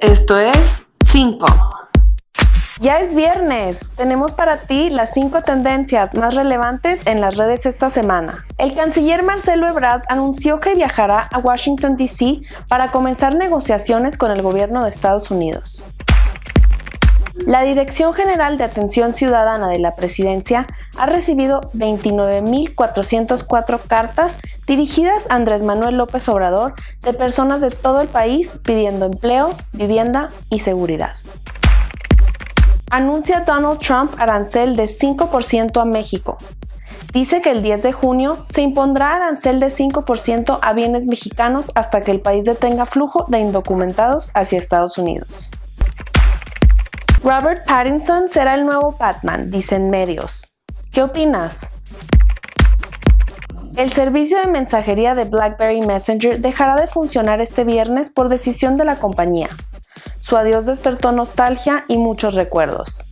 Esto es 5. Ya es viernes. Tenemos para ti las 5 tendencias más relevantes en las redes esta semana. El canciller Marcelo Ebrard anunció que viajará a Washington, D.C. para comenzar negociaciones con el gobierno de Estados Unidos. La Dirección General de Atención Ciudadana de la Presidencia ha recibido 29.404 cartas dirigidas a Andrés Manuel López Obrador de personas de todo el país pidiendo empleo, vivienda y seguridad. Anuncia Donald Trump arancel de 5% a México. Dice que el 10 de junio se impondrá arancel de 5% a bienes mexicanos hasta que el país detenga flujo de indocumentados hacia Estados Unidos. Robert Pattinson será el nuevo Batman, dicen medios. ¿Qué opinas? El servicio de mensajería de BlackBerry Messenger dejará de funcionar este viernes por decisión de la compañía. Su adiós despertó nostalgia y muchos recuerdos.